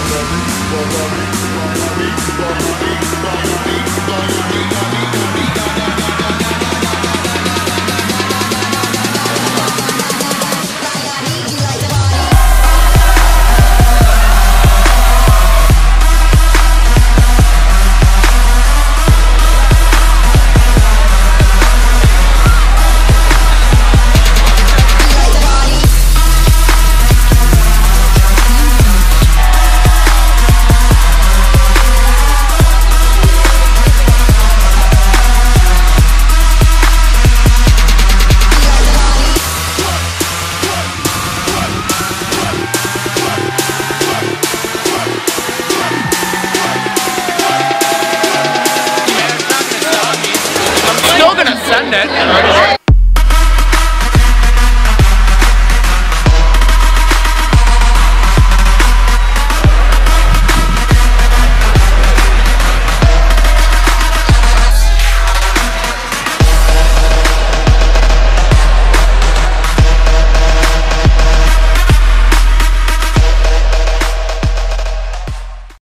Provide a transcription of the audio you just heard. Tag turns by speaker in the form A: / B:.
A: Bana bir, bana bir, bana bir, bana done that.